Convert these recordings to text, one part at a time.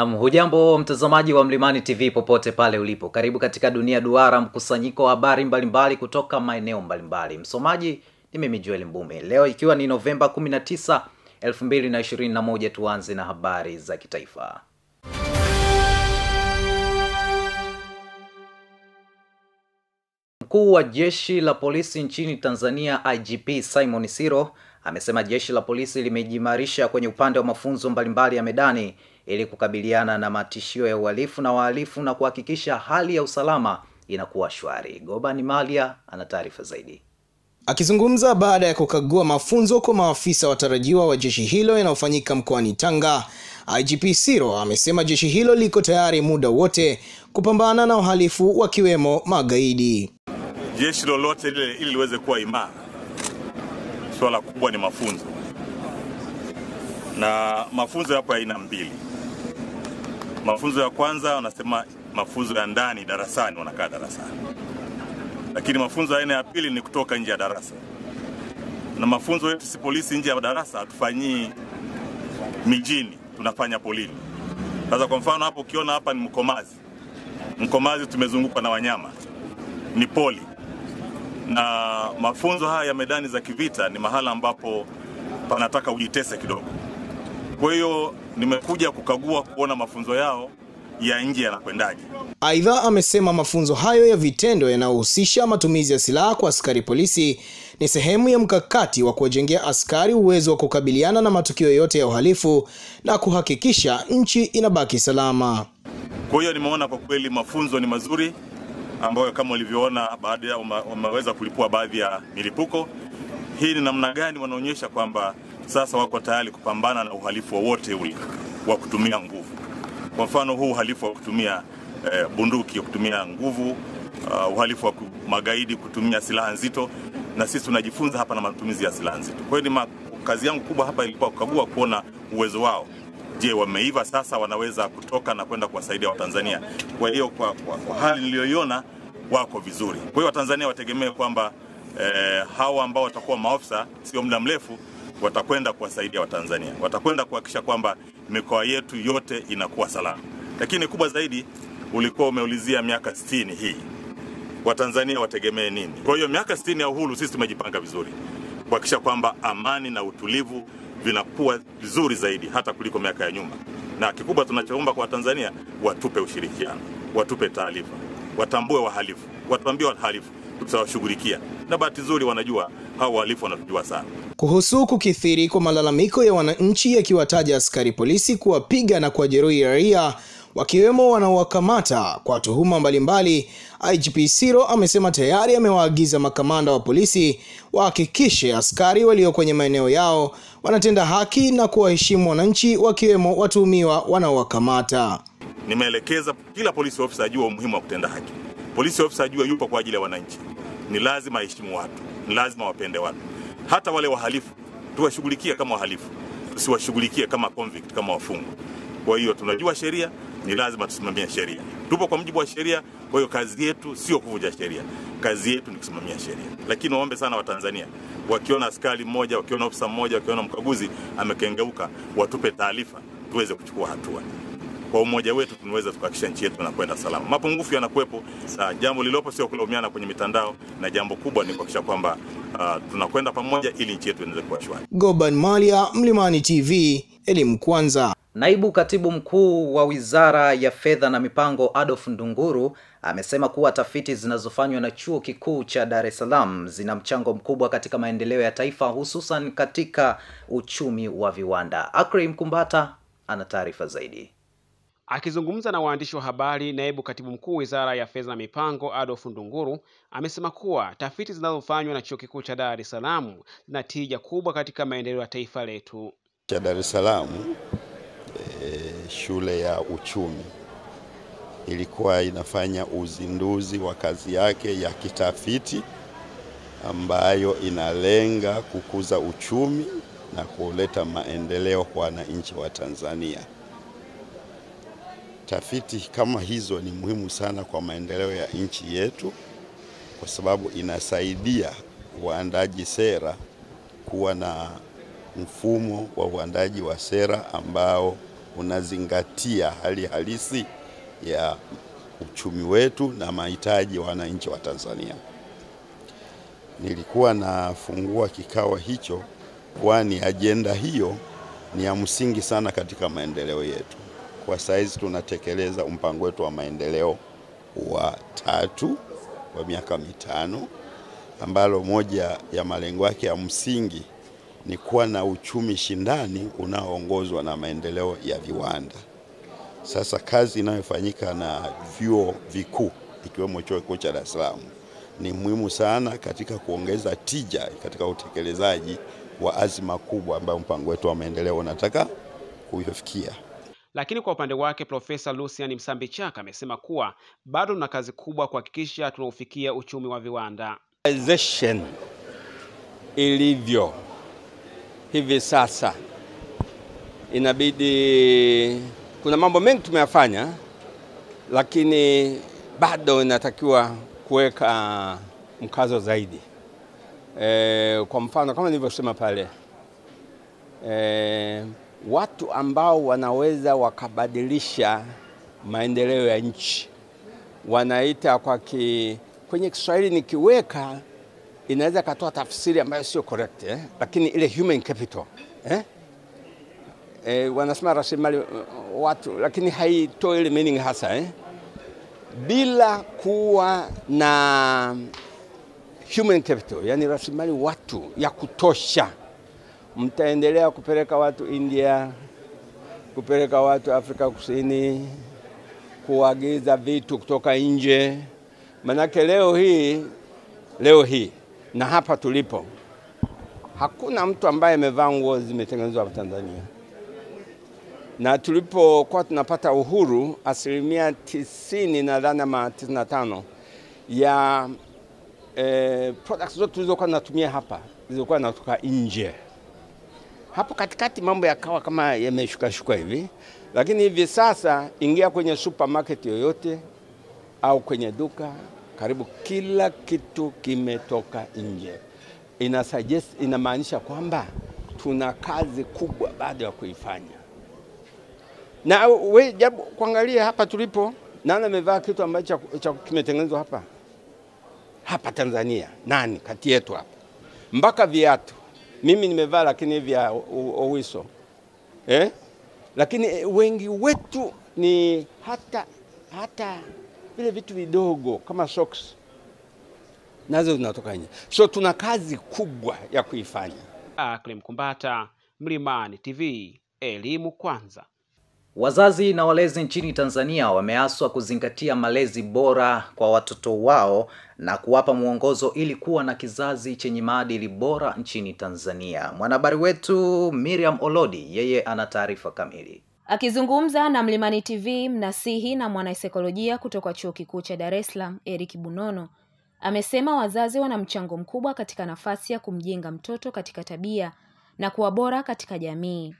Nam, hujambo mtazamaji wa Mlimani TV popote pale ulipo, karibu katika Dunia Duara, mkusanyiko wa habari mbalimbali kutoka maeneo mbalimbali. Msomaji ni mimi Joel Mbume. Leo ikiwa ni Novemba 19, 2021, tuanze na habari za kitaifa. Mkuu wa jeshi la polisi nchini Tanzania IGP Simon Siro amesema jeshi la polisi limejimarisha kwenye upande wa mafunzo mbalimbali ya medani ili kukabiliana na matishio ya uhalifu na wahalifu na kuhakikisha hali ya usalama inakuwa shwari. Gobani Malia ana taarifa zaidi. Akizungumza baada ya kukagua mafunzo kwa maafisa watarajiwa wa jeshi hilo yanayofanyika mkoani Tanga, IGP Siro amesema jeshi hilo liko tayari muda wote kupambana na uhalifu wakiwemo magaidi. Jeshi lolote lile ili liweze kuwa imara, swala kubwa ni mafunzo, na mafunzo yapo aina mbili. Mafunzo ya kwanza wanasema mafunzo ya ndani darasani, wanakaa darasani, lakini mafunzo aina ya pili ni kutoka nje ya darasa. Na mafunzo yetu si polisi nje ya darasa, hatufanyii mijini, tunafanya polini. Sasa kwa mfano hapo ukiona hapa ni Mkomazi. Mkomazi tumezungukwa na wanyama, ni poli na mafunzo haya ya medani za kivita ni mahala ambapo panataka ujitese kidogo. Kwa hiyo nimekuja kukagua kuona mafunzo yao ya nje yanakwendaje. Aidha, amesema mafunzo hayo ya vitendo yanayohusisha matumizi ya silaha kwa askari polisi ni sehemu ya mkakati wa kuwajengea askari uwezo wa kukabiliana na matukio yote ya uhalifu na kuhakikisha nchi inabaki salama. Kwa hiyo nimeona kwa kweli mafunzo ni mazuri ambayo kama ulivyoona baada ya wameweza kulipua baadhi ya milipuko. Hii ni namna gani wanaonyesha kwamba sasa wako tayari kupambana na uhalifu wowote ule wa kutumia nguvu. Kwa mfano huu uhalifu wa kutumia eh, bunduki wa kutumia nguvu, uh, uhalifu wa magaidi kutumia silaha nzito, na sisi tunajifunza hapa na matumizi ya silaha nzito. Kwa hiyo ni kazi yangu kubwa hapa ilikuwa kukagua kuona uwezo wao. Je, wameiva sasa, wanaweza kutoka na kwenda kuwasaidia Watanzania. Kwa hiyo kwa, kwa, kwa hali niliyoiona wako vizuri. Kwa hiyo Watanzania wategemee kwamba eh, hawa ambao watakuwa maofisa sio muda mrefu watakwenda kuwasaidia Watanzania, watakwenda kuhakikisha kwamba mikoa yetu yote inakuwa salama. Lakini kubwa zaidi, ulikuwa umeulizia miaka 60 hii Watanzania wategemee nini? Kwa hiyo miaka 60 ya uhuru, sisi tumejipanga vizuri kuhakikisha kwamba amani na utulivu vinakuwa vizuri zaidi hata kuliko miaka ya nyuma, na kikubwa tunachoomba kwa Watanzania watupe ushirikiano, watupe taarifa, watambue wahalifu, watuambie wahalifu, tutawashughulikia. Na bahati nzuri wanajua hao wahalifu wanatujua sana. Kuhusu kukithiri kwa malalamiko ya wananchi yakiwataja askari polisi kuwapiga na kuwajeruhi raia wakiwemo wanaowakamata kwa tuhuma mbalimbali, IGP Siro amesema tayari amewaagiza makamanda wa polisi wahakikishe askari walio kwenye maeneo yao wanatenda haki na kuwaheshimu wananchi wakiwemo watuhumiwa wanaowakamata. Nimeelekeza kila polisi ofisa ajue umuhimu wa kutenda haki. Polisi ofisa ajue yupo kwa ajili ya wananchi, ni lazima aheshimu watu, ni lazima wapende watu. Hata wale wahalifu tuwashughulikie kama wahalifu, tusiwashughulikie kama convict, kama wafungwa. Kwa hiyo tunajua sheria, ni lazima tusimamia sheria. Tupo kwa mjibu wa sheria. Kwa hiyo kazi yetu sio kuvunja sheria, kazi yetu ni kusimamia sheria. Lakini waombe sana Watanzania, wakiona askari mmoja, wakiona ofisa mmoja, wakiona mkaguzi amekengeuka, watupe taarifa tuweze kuchukua hatua. Kwa umoja wetu tunaweza tukahakikisha nchi yetu inakwenda salama. Mapungufu yanakuwepo, na jambo lililopo sio kulaumiana kwenye mitandao, na jambo kubwa ni kuhakikisha kwamba uh, tunakwenda pamoja ili nchi yetu iendelee kuwa shwari. Goban Malia, Mlimani TV, elimu kwanza. Naibu Katibu Mkuu wa Wizara ya Fedha na Mipango Adolf Ndunguru amesema kuwa tafiti zinazofanywa na Chuo Kikuu cha Dar es Salaam zina mchango mkubwa katika maendeleo ya taifa hususan katika uchumi wa viwanda. Akri Mkumbata ana taarifa zaidi. Akizungumza na waandishi wa habari, naibu katibu mkuu wizara ya fedha na mipango Adolf Ndunguru amesema kuwa tafiti zinazofanywa na chuo kikuu cha Dar es Salaam zina tija kubwa katika maendeleo ya taifa letu. cha Dar es Salaam e, shule ya uchumi ilikuwa inafanya uzinduzi wa kazi yake ya kitafiti ambayo inalenga kukuza uchumi na kuleta maendeleo kwa wananchi wa Tanzania. Tafiti kama hizo ni muhimu sana kwa maendeleo ya nchi yetu kwa sababu inasaidia waandaji sera kuwa na mfumo wa uandaji wa sera ambao unazingatia hali halisi ya uchumi wetu na mahitaji ya wananchi wa Tanzania. Nilikuwa nafungua kikao hicho, kwani ajenda hiyo ni ya msingi sana katika maendeleo yetu. Kwa saizi tunatekeleza mpango wetu wa maendeleo wa tatu wa miaka mitano, ambalo moja ya malengo yake ya msingi ni kuwa na uchumi shindani unaoongozwa na maendeleo ya viwanda. Sasa kazi inayofanyika na vyuo vikuu ikiwemo chuo kikuu cha Dar es Salaam ni muhimu sana katika kuongeza tija katika utekelezaji wa azima kubwa ambayo mpango wetu wa maendeleo unataka kuifikia. Lakini kwa upande wake Profesa Lucian Msambichaka amesema kuwa bado tuna kazi kubwa kuhakikisha tunaufikia uchumi wa viwanda. Ilivyo hivi sasa, inabidi kuna mambo mengi tumeyafanya, lakini bado inatakiwa kuweka mkazo zaidi. E, kwa mfano kama nilivyosema pale e, watu ambao wanaweza wakabadilisha maendeleo ya nchi wanaita kwa ki, kwenye Kiswahili nikiweka inaweza katoa tafsiri ambayo sio correct eh? Lakini ile human capital eh? Eh, wanasema rasilimali uh, watu, lakini haitoi ile meaning hasa eh? Bila kuwa na human capital, yani rasilimali watu ya kutosha, mtaendelea kupeleka watu India, kupeleka watu Afrika Kusini, kuagiza vitu kutoka nje. Manake leo hii leo hii na hapa tulipo hakuna mtu ambaye amevaa nguo zimetengenezwa hapa Tanzania, na tulipokuwa tunapata uhuru asilimia tisini nadhani ama tisini na tano ya eh, products zote tulizokuwa tunatumia hapa zilikuwa zinatoka nje. Hapo katikati mambo yakawa kama yameshukashuka hivi, lakini hivi sasa ingia kwenye supermarket yoyote au kwenye duka, karibu kila kitu kimetoka nje. Ina suggest, inamaanisha kwamba tuna kazi kubwa bado ya kuifanya, na we jabu kuangalia hapa tulipo, nani amevaa kitu ambacho kimetengenezwa hapa hapa Tanzania? Nani kati yetu hapa? Mpaka viatu mimi nimevaa, lakini vya Owiso eh? Lakini wengi wetu ni hata hata vile vitu vidogo kama socks nazo zinatoka nje, so tuna kazi kubwa ya kuifanya. Akli Mkumbata, Mlimani TV, elimu kwanza. Wazazi na walezi nchini Tanzania wameaswa kuzingatia malezi bora kwa watoto wao na kuwapa mwongozo ili kuwa na kizazi chenye maadili bora nchini Tanzania. Mwanahabari wetu Miriam Olodi, yeye ana taarifa kamili. Akizungumza na Mlimani TV, mnasihi na mwanasaikolojia kutoka Chuo Kikuu cha Dar es Salaam, Eric Bunono, amesema wazazi wana mchango mkubwa katika nafasi ya kumjenga mtoto katika tabia na kuwa bora katika jamii.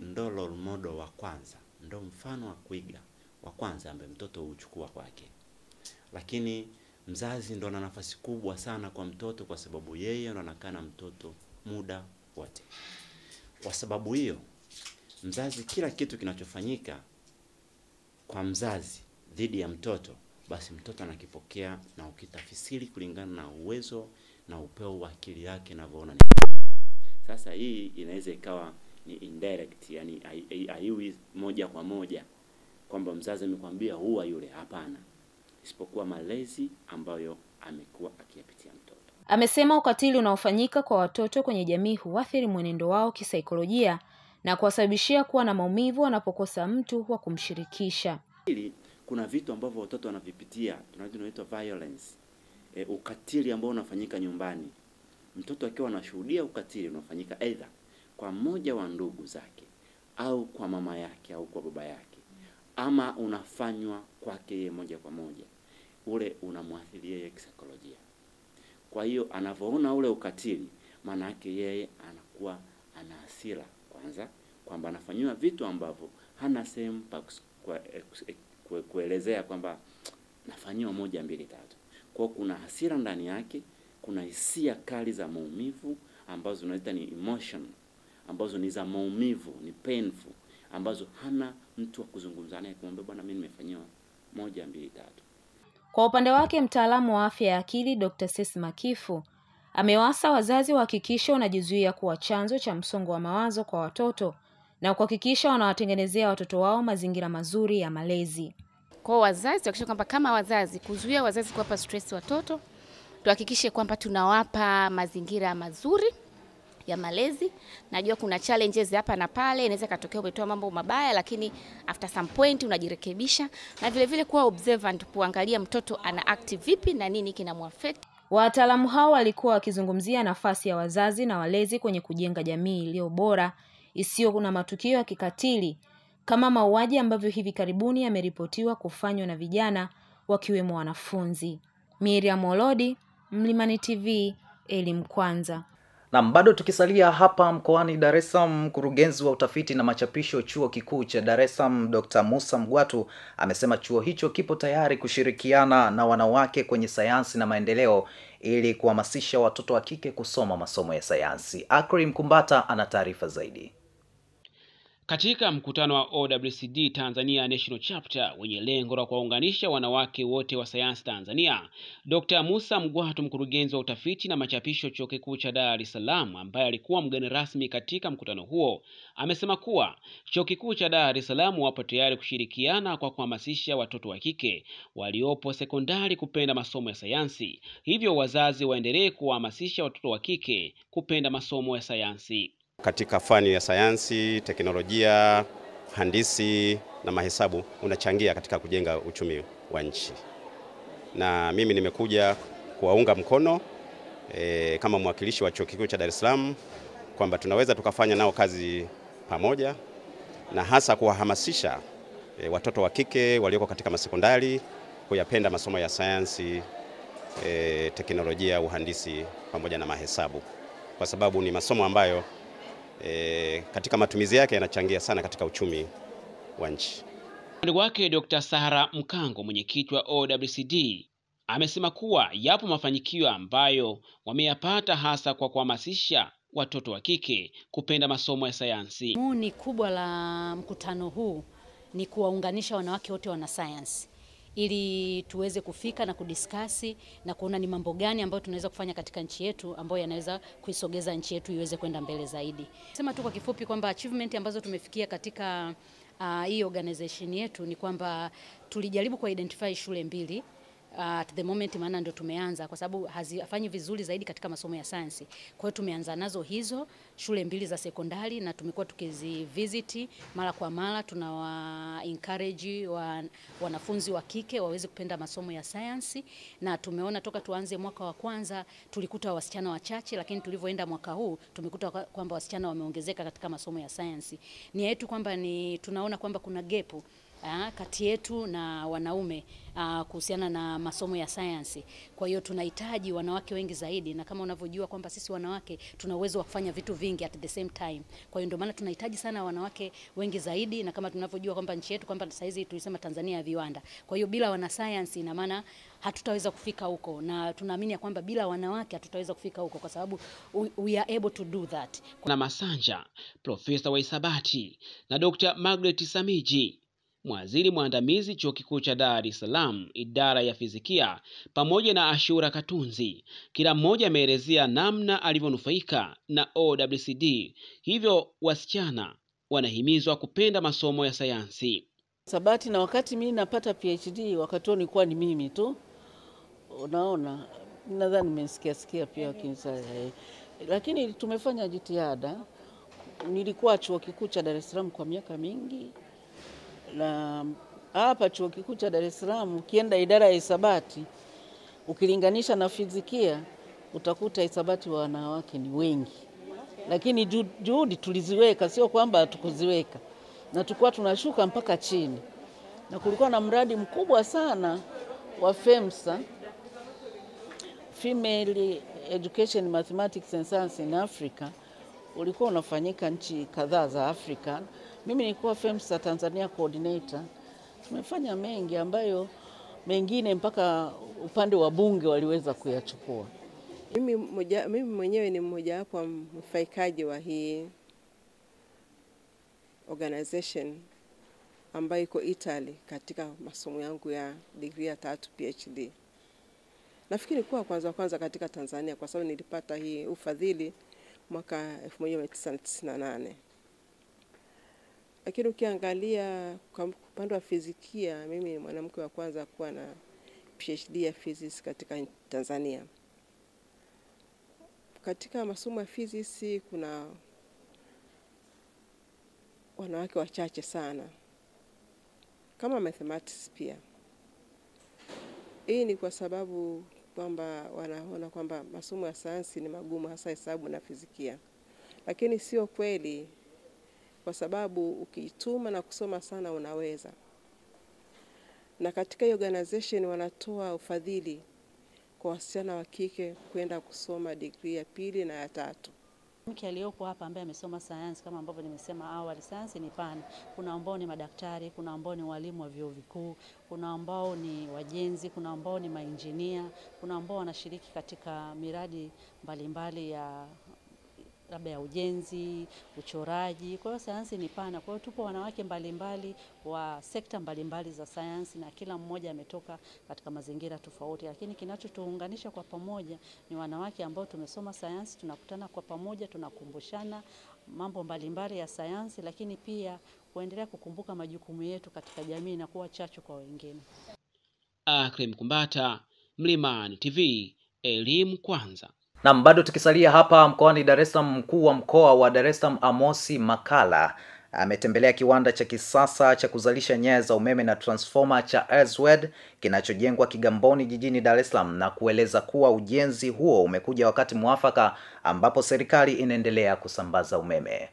Ndo role model wa kwanza, ndo mfano wa kuiga wa kwanza ambaye mtoto huchukua kwake, lakini mzazi ndo ana nafasi kubwa sana kwa mtoto, kwa sababu yeye ndo anakaa na mtoto muda wote. Kwa sababu hiyo, mzazi, kila kitu kinachofanyika kwa mzazi dhidi ya mtoto, basi mtoto anakipokea na ukitafisiri kulingana na uwezo na upeo wa akili yake inavyoona. Sasa hii inaweza ikawa ni indirect, yani haiwi moja kwa moja kwamba mzazi amekwambia huwa yule, hapana, isipokuwa malezi ambayo amekuwa akiyapitia mtoto. Amesema ukatili unaofanyika kwa watoto kwenye jamii huathiri mwenendo wao kisaikolojia na kuwasababishia kuwa na maumivu wanapokosa mtu wa kumshirikisha. Hili kuna vitu ambavyo watoto wanavipitia tunaitwa violence, e, ukatili ambao unafanyika nyumbani. Mtoto akiwa anashuhudia ukatili unafanyika aidha kwa mmoja wa ndugu zake au kwa mama yake au kwa baba yake, ama unafanywa kwake yeye moja kwa moja, ule unamwathiri yeye kisaikolojia. Kwa hiyo anavyoona ule ukatili, maana yake yeye anakuwa ana hasira kwanza, kwamba anafanyiwa vitu ambavyo hana sehemu pa kuelezea kwamba nafanyiwa moja mbili tatu. Kwa kuna hasira ndani yake, kuna hisia kali za maumivu ambazo unaita ni emotion ambazo ni za maumivu, ni painful, ambazo hana mtu wa kuzungumza naye kumwambia bwana, mimi nimefanyiwa moja mbili tatu. Kwa upande wake mtaalamu wa afya ya akili Dr. Sesi Makifu amewaasa wazazi wahakikishe wanajizuia kuwa chanzo cha msongo wa mawazo kwa watoto na kuhakikisha wanawatengenezea watoto wao mazingira mazuri ya malezi. Kwa wazazi tuhakikishe kwamba kama wazazi kuzuia wazazi kuwapa stress watoto, tuhakikishe kwamba tunawapa mazingira mazuri ya malezi. Najua kuna challenges hapa na pale, inaweza katokea umetoa mambo mabaya, lakini after some point unajirekebisha, na vile vile kuwa observant, kuangalia mtoto ana act vipi na nini kinamwaffect. Wataalamu hao walikuwa wakizungumzia nafasi ya wazazi na walezi kwenye kujenga jamii iliyo bora isiyo na matukio ya kikatili kama mauaji ambavyo hivi karibuni yameripotiwa kufanywa na vijana wakiwemo wanafunzi. Miriam Olodi, Mlimani TV, elimu kwanza. Nam, bado tukisalia hapa mkoani Dar es Salaam, mkurugenzi wa utafiti na machapisho chuo kikuu cha Dar es Salaam Dr. Musa Mgwatu amesema chuo hicho kipo tayari kushirikiana na wanawake kwenye sayansi na maendeleo ili kuhamasisha watoto wa kike kusoma masomo ya sayansi. Akrim Kumbata ana taarifa zaidi. Katika mkutano wa OWCD Tanzania National Chapter wenye lengo la kuwaunganisha wanawake wote wa sayansi Tanzania, Dr. Musa Mgwatu, mkurugenzi wa utafiti na machapisho chuo kikuu cha Dar es Salaam, ambaye alikuwa mgeni rasmi katika mkutano huo, amesema kuwa chuo kikuu cha Dar es Salaam wapo tayari kushirikiana kwa kuhamasisha watoto wa kike waliopo sekondari kupenda masomo ya sayansi, hivyo wazazi waendelee kuwahamasisha watoto wa kike kupenda masomo ya sayansi katika fani ya sayansi, teknolojia, handisi na mahesabu unachangia katika kujenga uchumi wa nchi, na mimi nimekuja kuwaunga mkono e, kama mwakilishi wa chuo kikuu cha Dar es Salaam kwamba tunaweza tukafanya nao kazi pamoja na hasa kuwahamasisha e, watoto wa kike walioko katika masekondari kuyapenda masomo ya sayansi, e, teknolojia, uhandisi pamoja na mahesabu. Kwa sababu ni masomo ambayo E, katika matumizi yake yanachangia sana katika uchumi wa nchi. Upande wake Dr. Sahara Mkango, mwenyekiti wa OWCD, amesema kuwa yapo mafanikio ambayo wameyapata hasa kwa kuhamasisha watoto wa kike kupenda masomo ya sayansi. Muni kubwa la mkutano huu ni kuwaunganisha wanawake wote wana sayansi ili tuweze kufika na kudiskasi na kuona ni mambo gani ambayo tunaweza kufanya katika nchi yetu ambayo yanaweza kuisogeza nchi yetu iweze kwenda mbele zaidi. Sema tu kwa kifupi kwamba achievement ambazo tumefikia katika hii uh, organization yetu ni kwamba tulijaribu kuidentify shule mbili uh, at the moment, maana ndio tumeanza, kwa sababu hazifanyi vizuri zaidi katika masomo ya sayansi. Kwa hiyo tumeanza nazo hizo shule mbili za sekondari na tumekuwa tukizivisit mara kwa mara, tunawa encourage wa, wanafunzi wa kike waweze kupenda masomo ya sayansi, na tumeona toka tuanze mwaka wa kwanza tulikuta wasichana wachache, lakini tulivyoenda mwaka huu tumekuta kwamba wasichana wameongezeka katika masomo ya sayansi. Nia yetu kwamba ni tunaona kwamba kuna gepu kati yetu na wanaume kuhusiana na masomo ya sayansi. Kwa hiyo tunahitaji wanawake wengi zaidi, na kama unavyojua kwamba sisi wanawake tuna uwezo wa kufanya vitu vingi at the same time. Kwa hiyo ndio maana tunahitaji sana wanawake wengi zaidi, na kama tunavyojua kwamba nchi yetu kwamba sasa hizi tulisema Tanzania ya viwanda. Kwa hiyo bila wanasayansi, ina maana hatutaweza kufika huko, na tunaamini kwamba bila wanawake hatutaweza kufika huko, kwa sababu we are able to do that. Na Masanja, Profesa wa hisabati na Dr. Margaret Samiji Mwaziri mwandamizi chuo kikuu cha Dar es Salaam idara ya fizikia pamoja na Ashura Katunzi, kila mmoja ameelezea namna alivyonufaika na OWCD. Hivyo wasichana wanahimizwa kupenda masomo ya sayansi. Sabati na wakati mimi napata PhD, wakati huo nilikuwa ni mimi tu, unaona, nadhani nimesikia sikia pia kinsa, lakini tumefanya jitihada. Nilikuwa chuo kikuu cha Dar es Salaam kwa miaka mingi na hapa chuo kikuu cha Dar es Salaam ukienda idara ya hisabati ukilinganisha na fizikia utakuta hisabati wa wanawake ni wengi, lakini juhudi tuliziweka, sio kwamba hatukuziweka, na tulikuwa tunashuka mpaka chini, na kulikuwa na mradi mkubwa sana wa FEMSA, Female Education Mathematics and Science in Africa, ulikuwa unafanyika nchi kadhaa za Afrika. Mimi nilikuwa FEMSA Tanzania coordinator. Tumefanya mengi ambayo mengine mpaka upande wa bunge waliweza kuyachukua. Mimi, moja, mimi mwenyewe ni mmojawapo wa mfaikaji wa hii organization ambayo iko Italy katika masomo yangu ya degree ya tatu PhD. Nafikiri kuwa kwanza kwanza katika Tanzania kwa sababu nilipata hii ufadhili mwaka 1998 lakini ukiangalia kwa upande wa fizikia, mimi ni mwanamke wa kwanza kuwa na PhD ya physics katika Tanzania. Katika masomo ya physics kuna wanawake wachache sana, kama mathematics pia. Hii ni kwa sababu kwamba wanaona kwamba masomo ya sayansi ni magumu, hasa hesabu na fizikia, lakini sio kweli kwa sababu ukituma na kusoma sana unaweza. Na katika hiyo organization wanatoa ufadhili kwa wasichana wa kike kwenda kusoma digrii ya pili na ya tatu. Mke aliyoko hapa ambaye amesoma sayansi kama ambavyo nimesema awali, sayansi ni pana. Kuna ambao ni madaktari, kuna ambao ni walimu wa vyuo vikuu, kuna ambao ni wajenzi, kuna ambao ni mainjinia, kuna ambao wanashiriki katika miradi mbalimbali mbali ya labda ya ujenzi, uchoraji. Kwa hiyo sayansi ni pana. Kwa hiyo tupo wanawake mbalimbali mbali, wa sekta mbalimbali za sayansi, na kila mmoja ametoka katika mazingira tofauti, lakini kinachotuunganisha kwa pamoja ni wanawake ambao tumesoma sayansi. Tunakutana kwa pamoja, tunakumbushana mambo mbalimbali ya sayansi, lakini pia kuendelea kukumbuka majukumu yetu katika jamii na kuwa chachu kwa wengine. Akrim Kumbata, Mlimani TV, elimu kwanza. Nam, bado tukisalia hapa mkoani Dar es Salaam, mkuu wa mkoa wa Dar es Salaam Amosi Makala ametembelea kiwanda cha kisasa cha kuzalisha nyaya za umeme na transformer cha Elsewed kinachojengwa Kigamboni jijini Dar es Salaam na kueleza kuwa ujenzi huo umekuja wakati mwafaka ambapo serikali inaendelea kusambaza umeme.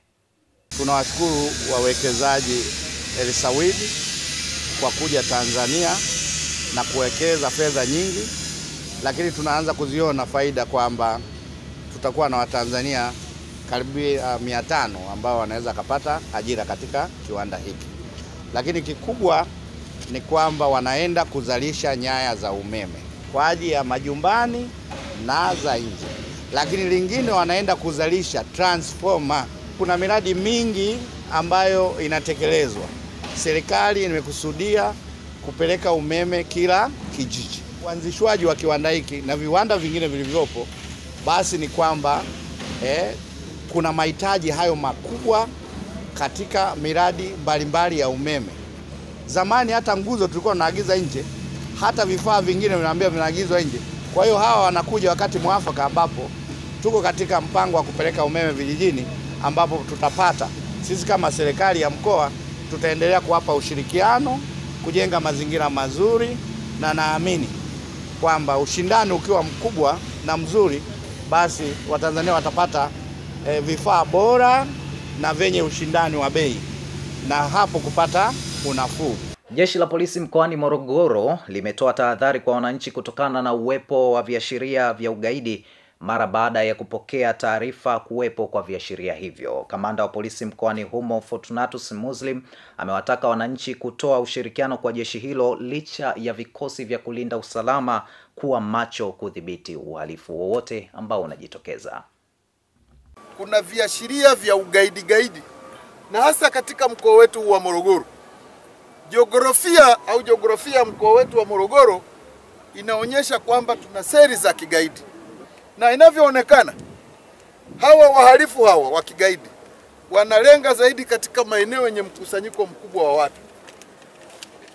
Tunawashukuru wawekezaji elisawidi kwa kuja Tanzania na kuwekeza fedha nyingi lakini tunaanza kuziona faida kwamba tutakuwa na Watanzania karibia mia tano ambao wanaweza kupata ajira katika kiwanda hiki. Lakini kikubwa ni kwamba wanaenda kuzalisha nyaya za umeme kwa ajili ya majumbani na za nje, lakini lingine wanaenda kuzalisha transformer. Kuna miradi mingi ambayo inatekelezwa. Serikali imekusudia kupeleka umeme kila kijiji uanzishwaji wa kiwanda hiki na viwanda vingine vilivyopo, basi ni kwamba eh, kuna mahitaji hayo makubwa katika miradi mbalimbali ya umeme. Zamani hata nguzo tulikuwa tunaagiza nje, hata vifaa vingine vinaambia vinaagizwa nje. Kwa hiyo hawa wanakuja wakati mwafaka ambapo tuko katika mpango wa kupeleka umeme vijijini, ambapo tutapata sisi kama serikali ya mkoa tutaendelea kuwapa ushirikiano, kujenga mazingira mazuri, na naamini kwamba ushindani ukiwa mkubwa na mzuri, basi Watanzania watapata e, vifaa bora na vyenye ushindani wa bei na hapo kupata unafuu. Jeshi la polisi mkoani Morogoro limetoa tahadhari kwa wananchi kutokana na uwepo wa viashiria vya ugaidi mara baada ya kupokea taarifa kuwepo kwa viashiria hivyo. Kamanda wa polisi mkoani humo Fortunatus Muslim amewataka wananchi kutoa ushirikiano kwa jeshi hilo licha ya vikosi vya kulinda usalama kuwa macho kudhibiti uhalifu wowote ambao unajitokeza. Kuna viashiria vya ugaidi gaidi na hasa katika mkoa wetu wa Morogoro. Jiografia au jiografia mkoa wetu wa Morogoro inaonyesha kwamba tuna seri za kigaidi na inavyoonekana hawa wahalifu hawa wa kigaidi wanalenga zaidi katika maeneo yenye mkusanyiko mkubwa wa watu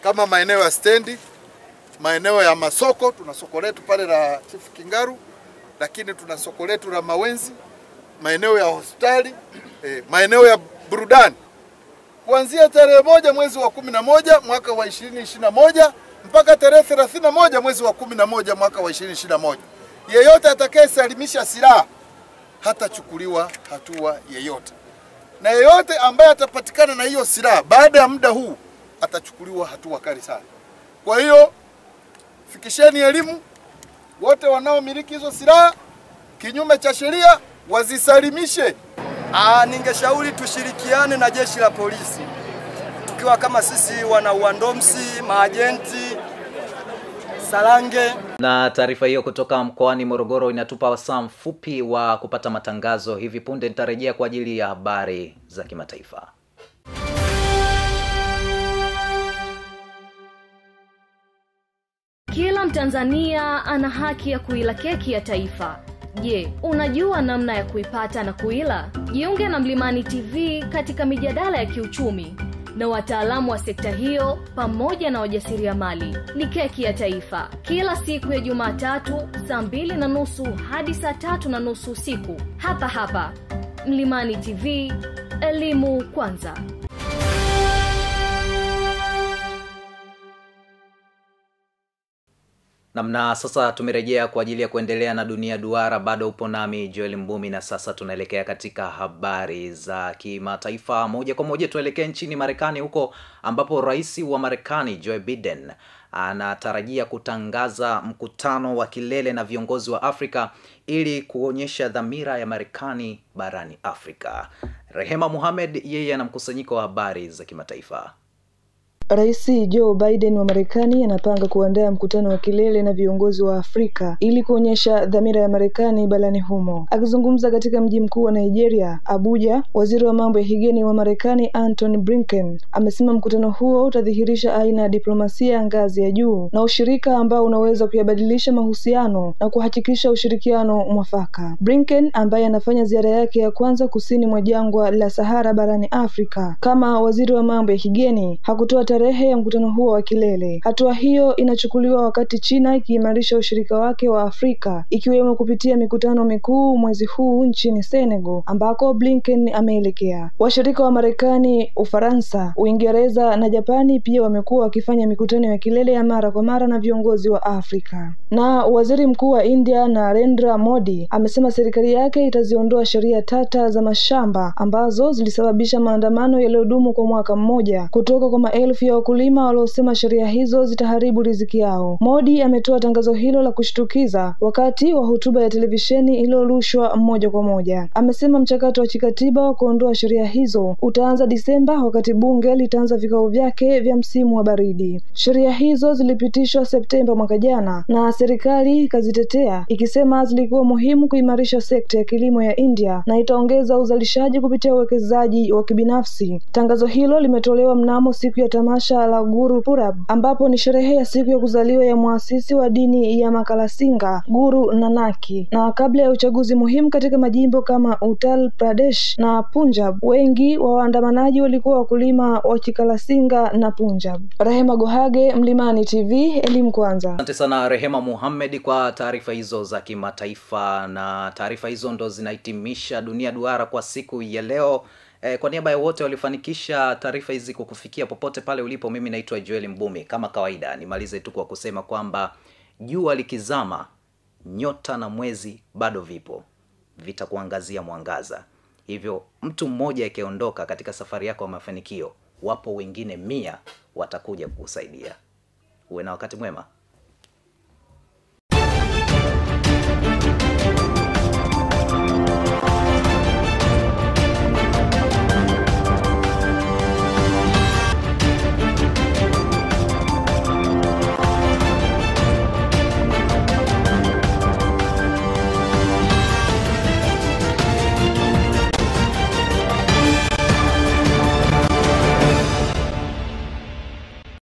kama maeneo ya stendi, maeneo ya masoko. Tuna soko letu pale la Chifu Kingaru, lakini tuna soko letu la Mawenzi, maeneo ya hospitali eh, maeneo ya burudani. Kuanzia tarehe moja mwezi wa kumi na moja mwaka wa ishirini na moja mpaka tarehe thelathini na moja mwezi wa kumi na moja mwaka wa ishirini na moja yeyote atakayesalimisha silaha hatachukuliwa hatua yeyote, na yeyote ambaye atapatikana na hiyo silaha baada ya muda huu atachukuliwa hatua kali sana. Kwa hiyo fikisheni elimu wote wanaomiliki hizo silaha kinyume cha sheria wazisalimishe. Ah, ningeshauri tushirikiane na jeshi la polisi tukiwa kama sisi wana uandomsi, maajenti, Salange. Na taarifa hiyo kutoka mkoani Morogoro inatupa wasaa mfupi wa kupata matangazo. Hivi punde nitarejea kwa ajili ya habari za kimataifa. Kila Mtanzania ana haki ya kuila keki ya taifa. Je, unajua namna ya kuipata na kuila? Jiunge na Mlimani TV katika mijadala ya kiuchumi na wataalamu wa sekta hiyo pamoja na wajasiriamali. Ni keki ya taifa, kila siku ya Jumatatu saa mbili na nusu hadi saa tatu na nusu usiku, hapa hapa Mlimani TV, elimu kwanza. Namna sasa tumerejea kwa ajili ya kuendelea na dunia duara. Bado upo nami Joel Mbumi, na sasa tunaelekea katika habari za kimataifa. Moja kwa moja tuelekee nchini Marekani, huko ambapo rais wa Marekani Joe Biden anatarajia kutangaza mkutano wa kilele na viongozi wa Afrika ili kuonyesha dhamira ya Marekani barani Afrika. Rehema muhamed yeye ana mkusanyiko wa habari za kimataifa. Rais Joe Biden wa Marekani anapanga kuandaa mkutano wa kilele na viongozi wa Afrika ili kuonyesha dhamira ya Marekani barani humo. Akizungumza katika mji mkuu wa Nigeria, Abuja, waziri wa mambo ya kigeni wa Marekani Antony Blinken amesema mkutano huo utadhihirisha aina ya diplomasia ya ngazi ya juu na ushirika ambao unaweza kuyabadilisha mahusiano na kuhakikisha ushirikiano mwafaka. Blinken ambaye anafanya ziara yake ya kwanza kusini mwa jangwa la Sahara barani Afrika kama waziri wa mambo ya kigeni hakutoa tarehe ya mkutano huo wa kilele. Hatua hiyo inachukuliwa wakati China ikiimarisha ushirika wake wa Afrika ikiwemo kupitia mikutano mikuu mwezi huu nchini Senegal ambako Blinken ameelekea. Washirika wa Marekani, Ufaransa, Uingereza na Japani pia wamekuwa wakifanya mikutano ya kilele ya mara kwa mara na viongozi wa Afrika. Na waziri mkuu wa India Narendra Modi amesema serikali yake itaziondoa sheria tata za mashamba ambazo zilisababisha maandamano yaliyodumu kwa mwaka mmoja kutoka kwa maelfu ya wakulima waliosema sheria hizo zitaharibu riziki yao. Modi ametoa tangazo hilo la kushtukiza wakati wa hotuba ya televisheni iliyorushwa moja kwa moja. Amesema mchakato wa kikatiba wa kuondoa sheria hizo utaanza Disemba, wakati bunge litaanza vikao vyake vya msimu wa baridi. Sheria hizo zilipitishwa Septemba mwaka jana na serikali ikazitetea ikisema zilikuwa muhimu kuimarisha sekta ya kilimo ya India na itaongeza uzalishaji kupitia uwekezaji wa kibinafsi. Tangazo hilo limetolewa mnamo siku ya tamasha la Guru Purab ambapo ni sherehe ya siku ya kuzaliwa ya mwasisi wa dini ya Makalasinga Guru Nanaki, na kabla ya uchaguzi muhimu katika majimbo kama Uttar Pradesh na Punjab. Wengi wa waandamanaji walikuwa wakulima wa Chikalasinga na Punjab. Rehema Gohage, Mlimani TV, elimu kwanza. Asante sana Rehema Muhammad kwa taarifa hizo za kimataifa, na taarifa hizo ndo zinahitimisha dunia duara kwa siku ya leo. Eh, kwa niaba ya wote walifanikisha taarifa hizi kukufikia popote pale ulipo, mimi naitwa Joel Mbumi. Kama kawaida, nimalize tu kwa kusema kwamba jua likizama, nyota na mwezi bado vipo, vitakuangazia mwangaza. Hivyo mtu mmoja akiondoka katika safari yako ya mafanikio, wapo wengine mia watakuja kukusaidia. Uwe na wakati mwema.